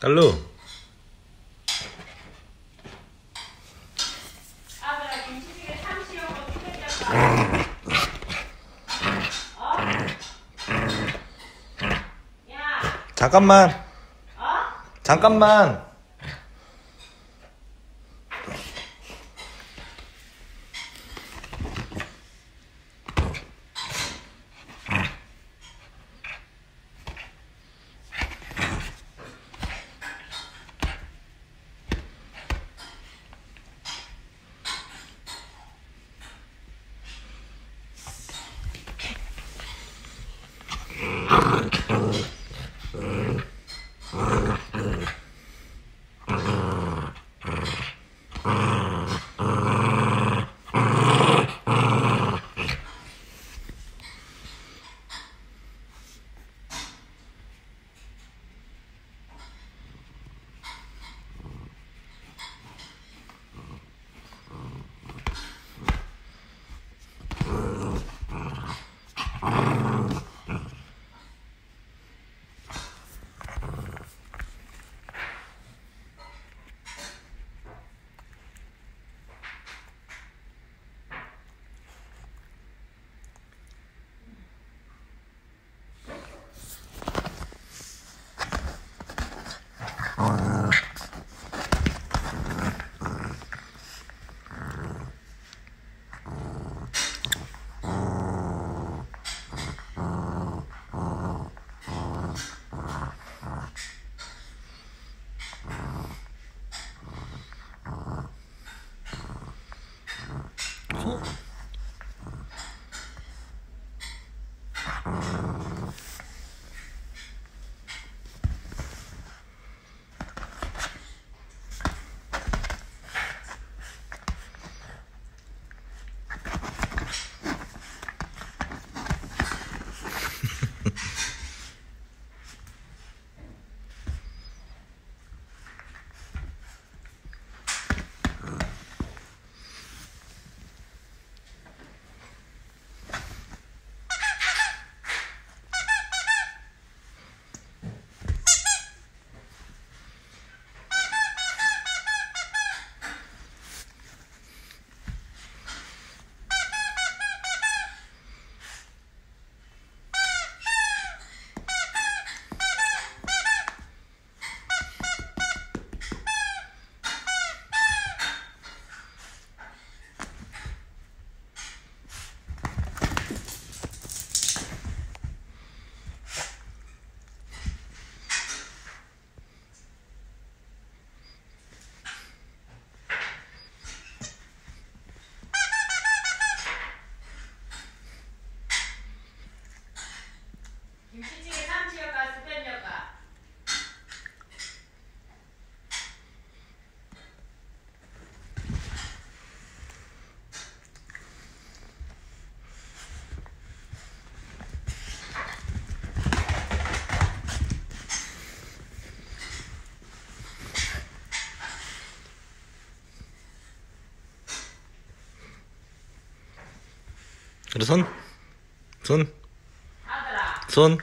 Carlo. 잠깐만. 잠깐만. 그래, 손. 손. 손.